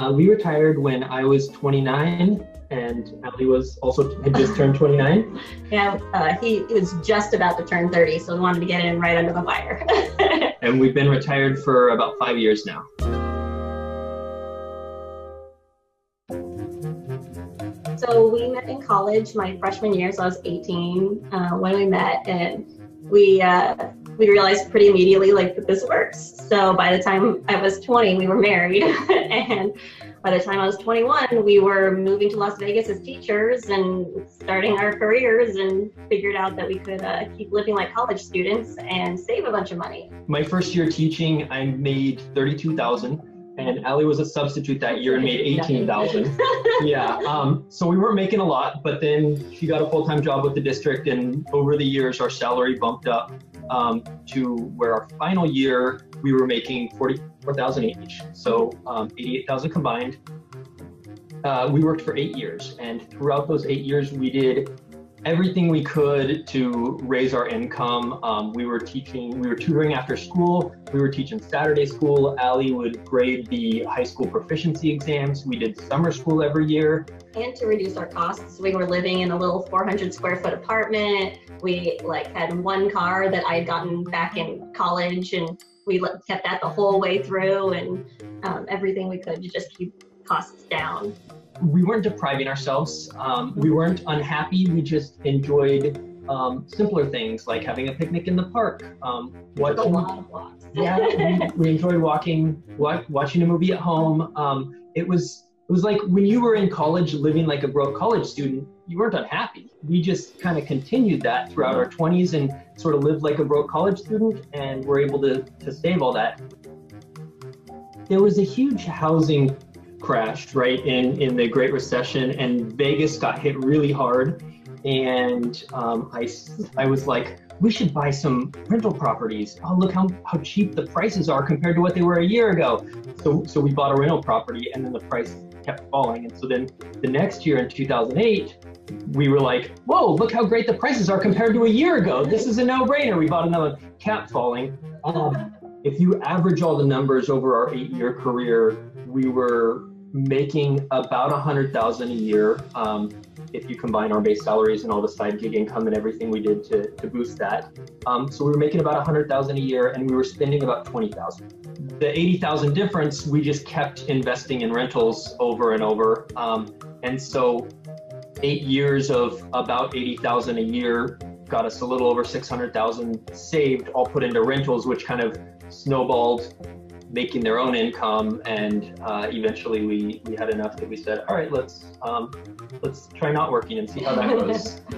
Uh, we retired when I was 29 and Ali was also had just turned 29. yeah, uh, he was just about to turn 30, so we wanted to get in right under the wire. and we've been retired for about five years now. So we met in college my freshman year, so I was 18 uh, when we met, and we uh, we realized pretty immediately like that this works. So by the time I was 20, we were married, and by the time I was 21, we were moving to Las Vegas as teachers and starting our careers, and figured out that we could uh, keep living like college students and save a bunch of money. My first year teaching, I made 32,000 and Ali was a substitute that year and made 18,000. yeah. Um, so we weren't making a lot, but then she got a full-time job with the district and over the years our salary bumped up um, to where our final year we were making 44,000 each. So um, 88,000 combined. Uh, we worked for eight years and throughout those eight years we did everything we could to raise our income. Um, we were teaching, we were tutoring after school, we were teaching Saturday school. Ali would grade the high school proficiency exams. We did summer school every year. And to reduce our costs, we were living in a little 400 square foot apartment. We like had one car that I had gotten back in college, and we kept that the whole way through, and um, everything we could to just keep costs down we weren't depriving ourselves. Um, we weren't unhappy. We just enjoyed um, simpler things like having a picnic in the park. Um, watching, a lot of walks. yeah, we, we, enjoyed walking, watching a movie at home. Um, it was it was like when you were in college, living like a broke college student. You weren't unhappy. We just kind of continued that throughout our 20s and sort of lived like a broke college student, and were able to to save all that. There was a huge housing crashed right in in the Great Recession, and Vegas got hit really hard. And um, I I was like, we should buy some rental properties. Oh, look how how cheap the prices are compared to what they were a year ago. So so we bought a rental property, and then the price kept falling. And so then the next year in 2008, we were like, whoa, look how great the prices are compared to a year ago. This is a no-brainer. We bought another cap falling. Um, if you average all the numbers over our eight-year career, we were making about a hundred thousand a year um, if you combine our base salaries and all the side gig income and everything we did to, to boost that. Um, so we were making about a hundred thousand a year and we were spending about 20,000. The 80,000 difference, we just kept investing in rentals over and over. Um, and so eight years of about 80,000 a year got us a little over 600,000 saved, all put into rentals, which kind of snowballed making their own income, and uh, eventually we we had enough that we said, all right, let's um, let's try not working and see how that goes.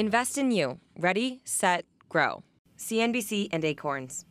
Invest in you. Ready, set, grow. CNBC and Acorns.